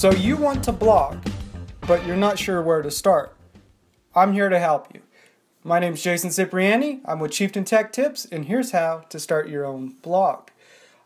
So you want to blog, but you're not sure where to start. I'm here to help you. My name is Jason Cipriani. I'm with Chieftain Tech Tips, and here's how to start your own blog.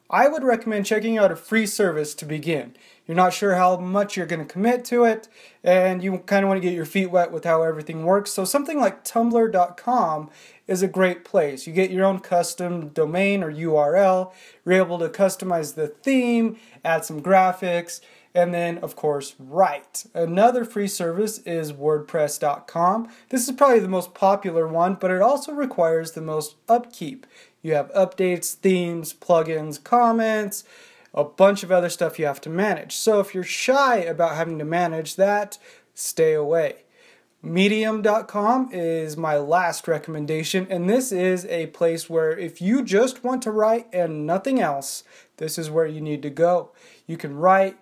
I would recommend checking out a free service to begin. You're not sure how much you're going to commit to it, and you kind of want to get your feet wet with how everything works. So, something like Tumblr.com is a great place. You get your own custom domain or URL, you're able to customize the theme, add some graphics, and then, of course, write. Another free service is WordPress.com. This is probably the most popular one, but it also requires the most upkeep. You have updates, themes, plugins, comments, a bunch of other stuff you have to manage. So if you're shy about having to manage that, stay away. Medium.com is my last recommendation, and this is a place where if you just want to write and nothing else, this is where you need to go. You can write,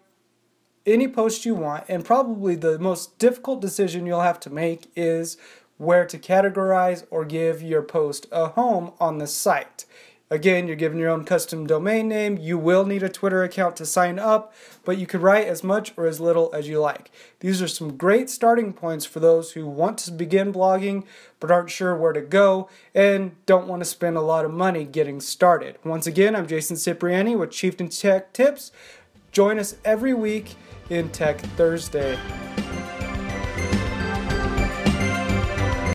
any post you want, and probably the most difficult decision you'll have to make is where to categorize or give your post a home on the site. Again, you're given your own custom domain name. You will need a Twitter account to sign up, but you can write as much or as little as you like. These are some great starting points for those who want to begin blogging but aren't sure where to go and don't want to spend a lot of money getting started. Once again, I'm Jason Cipriani with Chieftain Tech Tips. Join us every week in Tech Thursday.